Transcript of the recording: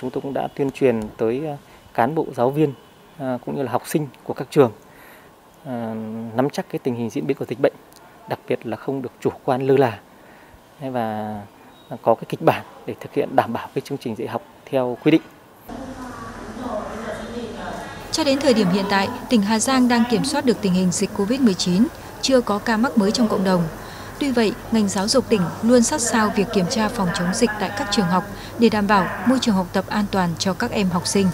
Chúng tôi cũng đã tuyên truyền tới à, cán bộ giáo viên à, cũng như là học sinh của các trường à, nắm chắc cái tình hình diễn biến của dịch bệnh, đặc biệt là không được chủ quan lơ là và có cái kịch bản để thực hiện đảm bảo cái chương trình dạy học theo quy định. Cho đến thời điểm hiện tại, tỉnh Hà Giang đang kiểm soát được tình hình dịch COVID-19, chưa có ca mắc mới trong cộng đồng. Tuy vậy, ngành giáo dục tỉnh luôn sát sao việc kiểm tra phòng chống dịch tại các trường học để đảm bảo môi trường học tập an toàn cho các em học sinh.